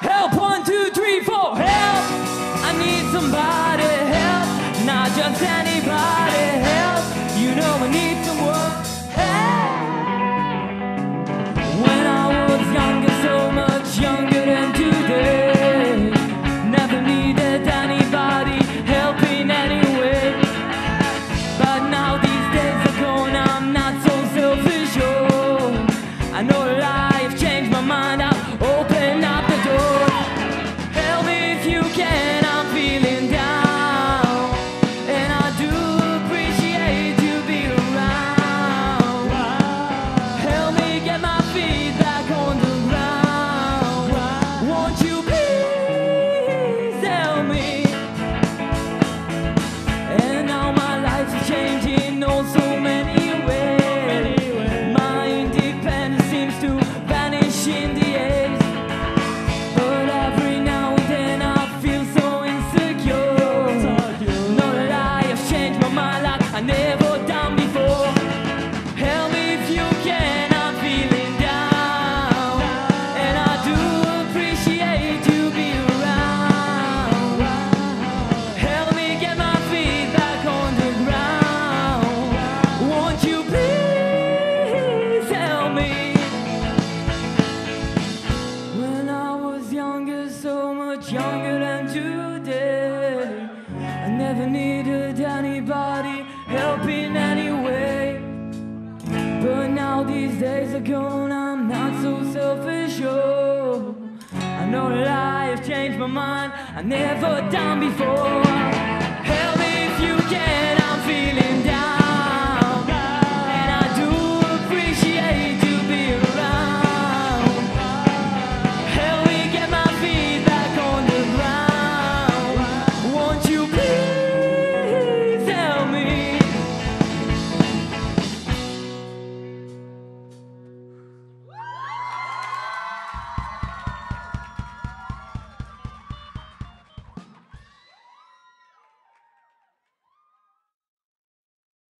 Help, one, two, three, four, help! I need somebody, help, not just anybody. younger than today. I never needed anybody helping anyway. But now these days are gone, I'm not so selfish. Oh, I know that I have changed my mind. I never done before.